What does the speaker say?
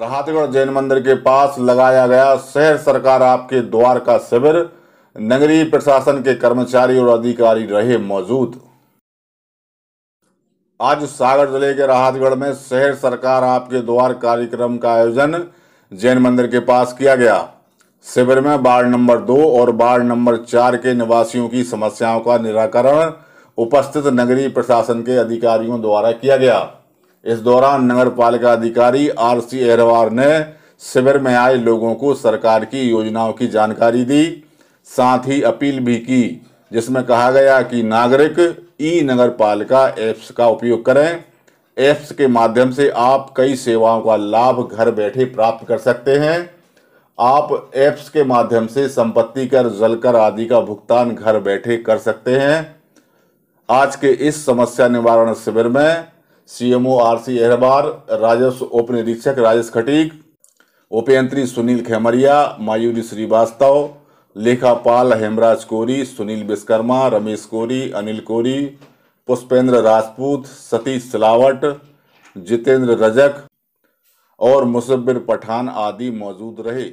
राहतगढ़ जैन मंदिर के पास लगाया गया शहर सरकार आपके द्वार का शिविर। नगरीय प्रशासन के कर्मचारी और अधिकारी रहे मौजूद। आज सागर ज़िले के राहतगढ़ में शहर सरकार आपके द्वार कार्यक्रम का आयोजन जैन मंदिर के पास किया गया। शिविर में वार्ड नंबर दो और वार्ड नंबर चार के निवासियों की समस्याओं का निराकरण उपस्थित नगरीय प्रशासन के अधिकारियों द्वारा किया गया। इस दौरान नगर पालिका अधिकारी आर सी अहरवार ने शिविर में आए लोगों को सरकार की योजनाओं की जानकारी दी। साथ ही अपील भी की, जिसमें कहा गया कि नागरिक ई नगर पालिका ऐप्स का उपयोग करें। ऐप्स के माध्यम से आप कई सेवाओं का लाभ घर बैठे प्राप्त कर सकते हैं। आप ऐप्स के माध्यम से संपत्ति कर, जल कर आदि का भुगतान घर बैठे कर सकते हैं। आज के इस समस्या निवारण शिविर में सीएमओ आरसी अहरबार राजस्व उप निरीक्षक राजेश खटीक उपयंत्री सुनील खेमरिया, मायूरी श्रीवास्तव लेखापाल हेमराज कोरी, सुनील विश्वकर्मा रमेश कोरी, अनिल कोरी, पुष्पेंद्र राजपूत, सतीश सिलावट, जितेंद्र रजक और मुसब्बिर पठान आदि मौजूद रहे।